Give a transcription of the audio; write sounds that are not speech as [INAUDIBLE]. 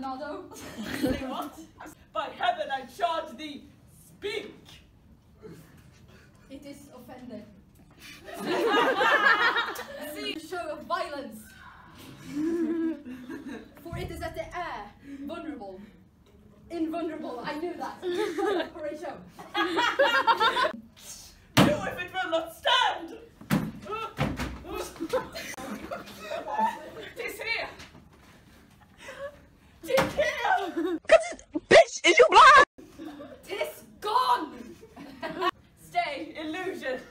Leonardo. Say [LAUGHS] what? By heaven, I charge thee, speak! It is offended. [LAUGHS] See, show of violence. For it is at the air, vulnerable. Invulnerable, I knew that. [LAUGHS] Horatio. no, if it will not. conclusion.